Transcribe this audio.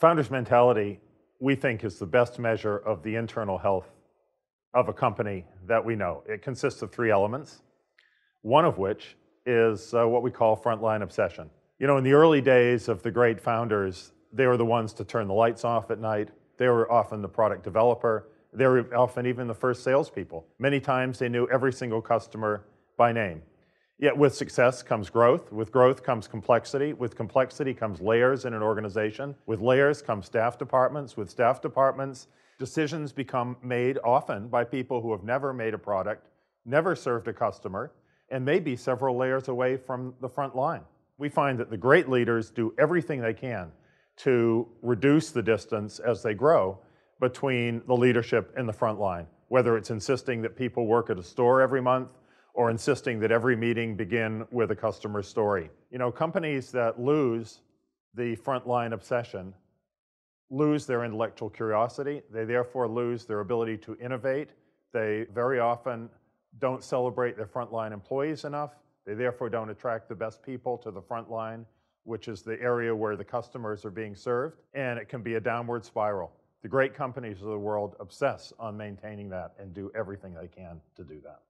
Founders mentality, we think, is the best measure of the internal health of a company that we know. It consists of three elements, one of which is uh, what we call frontline obsession. You know, in the early days of the great founders, they were the ones to turn the lights off at night. They were often the product developer. They were often even the first salespeople. Many times they knew every single customer by name. Yet with success comes growth. With growth comes complexity. With complexity comes layers in an organization. With layers come staff departments. With staff departments, decisions become made often by people who have never made a product, never served a customer, and may be several layers away from the front line. We find that the great leaders do everything they can to reduce the distance as they grow between the leadership and the front line, whether it's insisting that people work at a store every month or insisting that every meeting begin with a customer story. You know, companies that lose the frontline obsession lose their intellectual curiosity. They therefore lose their ability to innovate. They very often don't celebrate their frontline employees enough. They therefore don't attract the best people to the front line, which is the area where the customers are being served. And it can be a downward spiral. The great companies of the world obsess on maintaining that and do everything they can to do that.